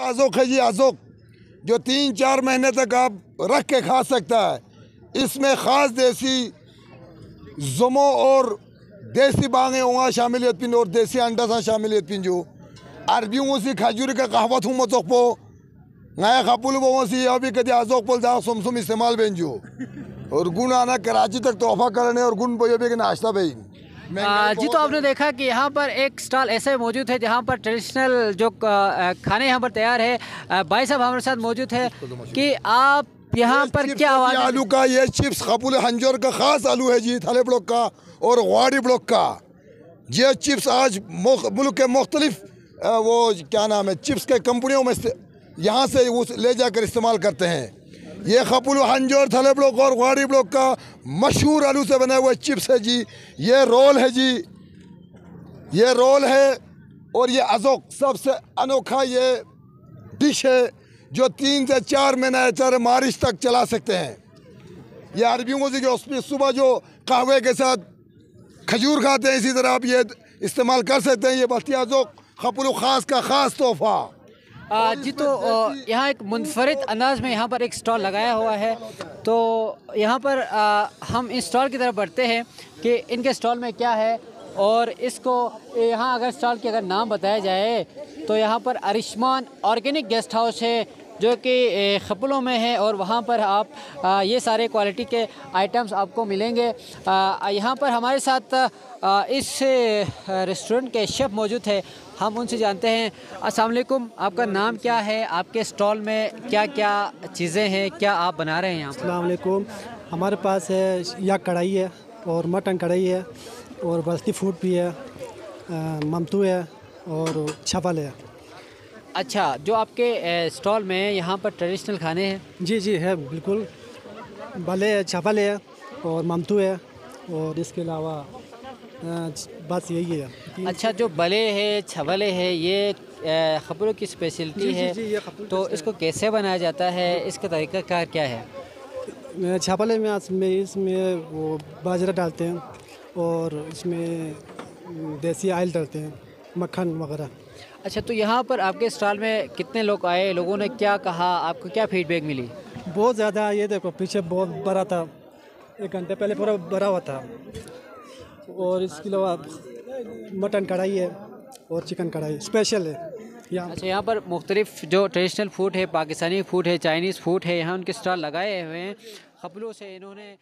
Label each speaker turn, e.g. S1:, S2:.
S1: आजोक है जी, आजोक, जो तीन चार महीने तक आप रख के खा सकता है। इसमें ख़ास देसी जुमो और देसी बांगे वहाँ शामिलियत पिन और देसी अंडा सा शामिलियत पिन जो। अरबियों से खजूर का कहावत हूँ मतोक पो नया खपुल वो सी अभी कभी आजोक पोल जा सुम सुम इस्तेमाल बेन जो। और गुण आना कराची तक तोहफा करने और गुण बोए भी नाश्ता बेन
S2: जी तो आपने देखा कि यहाँ पर एक स्टॉल ऐसे मौजूद है जहाँ पर ट्रेडिशनल जो खाने यहाँ पर तैयार है। भाई साहब हमारे साथ मौजूद है कि आप यहाँ पर क्या आवाज़
S1: आलू का ये चिप्स खपुल हंजर का खास आलू है जी थाले ब्लॉक का और वाड़ी ब्लॉक का। ये चिप्स आज मुल्क के मुख्तलिफ़ वो क्या नाम है चिप्स के कंपनियों में यहाँ से उस ले जाकर इस्तेमाल करते हैं। ये खपुल हंजर थले ब्लॉक और वाड़ी ब्लॉक का मशहूर आलू से बना हुआ चिप्स है जी। ये रोल है जी। ये रोल है और ये अजोक सबसे अनोखा ये डिश है जो तीन से चार महीने चार मारिश तक चला सकते हैं। ये अरबियों से जो उसमें सुबह जो कहवे के साथ खजूर खाते हैं, इसी तरह आप ये इस्तेमाल कर सकते हैं। ये बस्तिया जो खपुल ख़ास का ख़ास तोहफा।
S2: जी तो यहाँ एक मुनफरद अंदाज में यहाँ पर एक स्टॉल लगाया हुआ है। तो यहाँ पर हम इस स्टॉल की तरफ़ बढ़ते हैं कि इनके स्टॉल में क्या है और इसको, यहाँ अगर स्टॉल के अगर नाम बताया जाए तो यहाँ पर अरिश्मान ऑर्गेनिक गेस्ट हाउस है। जो कि खपलों में है और वहाँ पर आप ये सारे क्वालिटी के आइटम्स आपको मिलेंगे। यहाँ पर हमारे साथ इस रेस्टोरेंट के शेफ़ मौजूद है। हम उनसे जानते हैं, अस्सलाम वालेकुम, आपका नाम क्या है? आपके स्टॉल में क्या क्या चीज़ें हैं? क्या आप बना रहे हैं
S3: अस्सलाम वालेकुम। हमारे पास है, या कढ़ाई है और मटन कढ़ाई है और बस्ती फ़ूड भी है ममतू है और छपल है।
S2: अच्छा जो आपके स्टॉल में यहाँ पर ट्रेडिशनल खाने हैं?
S3: जी जी है बिल्कुल। भले है छपल है और ममतू है और इसके अलावा बस यही है।
S2: अच्छा जो बले है छवले है ये खबरों की स्पेशलिटी
S3: जी, जी,
S2: है।
S3: जी, ये
S2: तो इसको कैसे बनाया जाता है? इसका तरीका कार क्या है?
S3: छापले में इसमें इसमें वो बाजरा डालते हैं और इसमें देसी आयल डालते हैं मक्खन वगैरह।
S2: अच्छा तो यहाँ पर आपके स्टॉल में कितने लोग आए लोगों ने क्या कहा आपको क्या फीडबैक मिली?
S3: बहुत ज़्यादा ये देखो पीछे बहुत बड़ा था। एक घंटे पहले पूरा भरा हुआ था। और इसके अलावा मटन कढ़ाई है और चिकन कढ़ाई स्पेशल है। यहाँ
S2: अच्छा यहाँ पर मुख्तलिफ़ जो ट्रेडिशनल फ़ूड है पाकिस्तानी फ़ूड है चाइनीज़ फ़ूड है यहाँ उनके स्टॉल लगाए हुए हैं। खपलों से इन्होंने